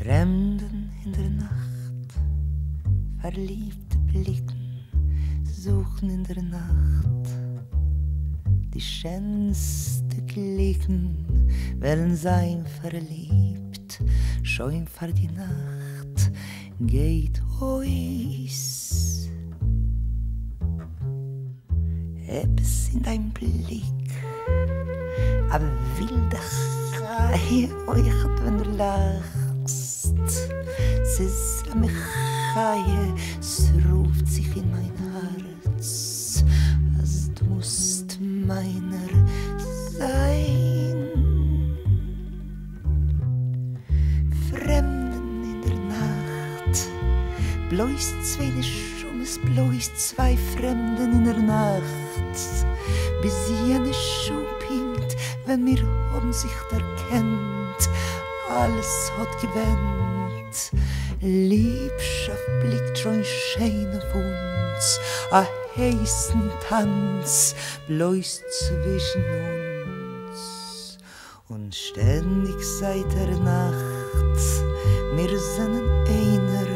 Fremden in der Nacht, verliebte Blicken suchen in der Nacht. Die schönste Klicken wollen sein verliebt, schon vor die Nacht geht ois. Etwas in dein Blick, aber wilde Chai, euch, wenn du lachst. Es Chai, es ruft sich in mein Herz, du musst meiner sein. Fremden in der Nacht, bloß zwei Schummes, bloß zwei Fremden in der Nacht, bis jene Schuh pinkt, wenn mir um sich erkennt, alles hat gewendet. Liebschaft blickt schon schön auf uns, a heißen Tanz bloß zwischen uns. Und ständig seit der Nacht, wir sind einer,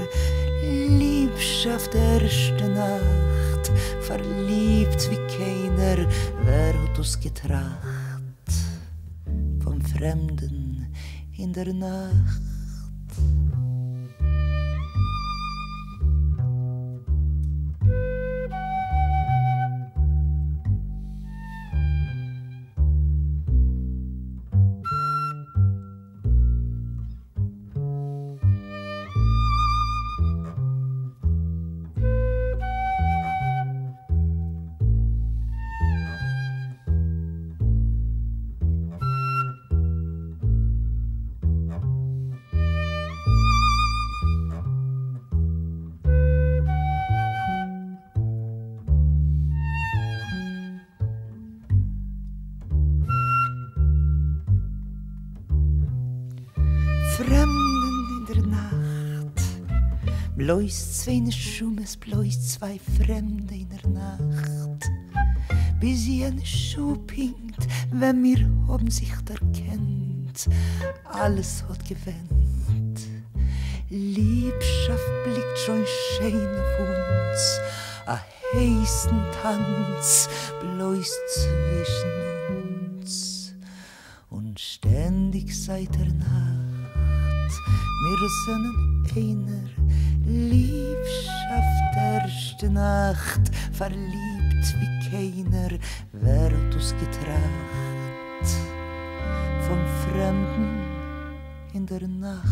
Liebschaft erste Nacht, verliebt wie keiner, wer hat uns getracht vom Fremden in der Nacht. Fremden in der Nacht. Bloß zwei Schummes, bloß zwei Fremde in der Nacht. Bis jene Schuh pinkt, wenn mir um sich erkennt, alles hat gewendet. Liebschaft blickt schon schön auf uns, a heißen Tanz, bloß zwischen uns. Und ständig seit der Nacht, wir sind einer, Liebschaft erste Nacht, verliebt wie keiner, hat uns getracht vom Fremden in der Nacht.